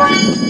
Bye.